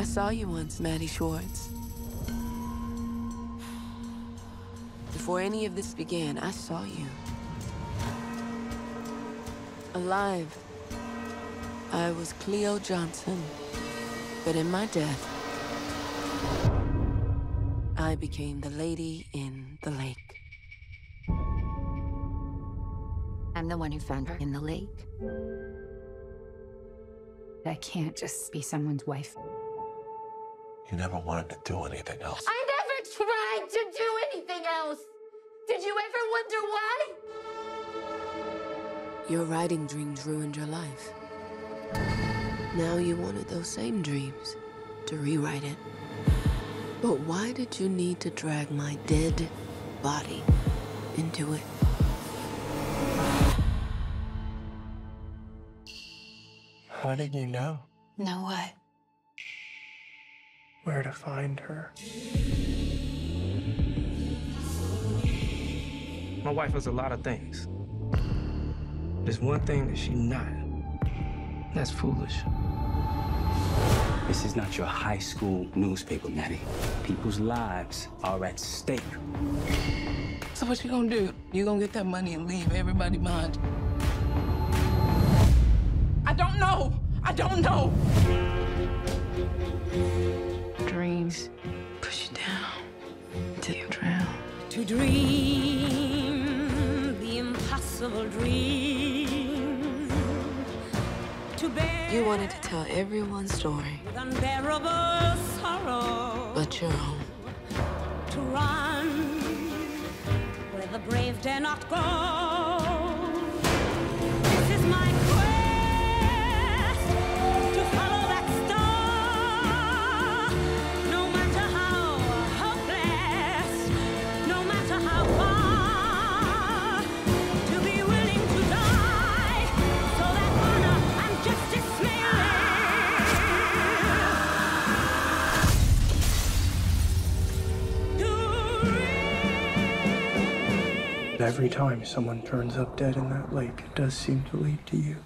I saw you once, Maddie Schwartz. Before any of this began, I saw you. Alive. I was Cleo Johnson. But in my death, I became the lady in the lake. I'm the one who found her in the lake. I can't just be someone's wife. You never wanted to do anything else. I never tried to do anything else. Did you ever wonder why? Your writing dreams ruined your life. Now you wanted those same dreams to rewrite it. But why did you need to drag my dead body into it? How did you know Know what? Where to find her? My wife was a lot of things. There's one thing that she's not. That's foolish. This is not your high school newspaper, Maddie. People's lives are at stake. So what you gonna do? You gonna get that money and leave everybody behind? I don't know. I don't know. Dreams push you down until you drown. To dream the impossible dream. To bear You wanted to tell everyone's story, with unbearable sorrow. but your own. To run where the brave dare not go. But every time someone turns up dead in that lake, it does seem to lead to you.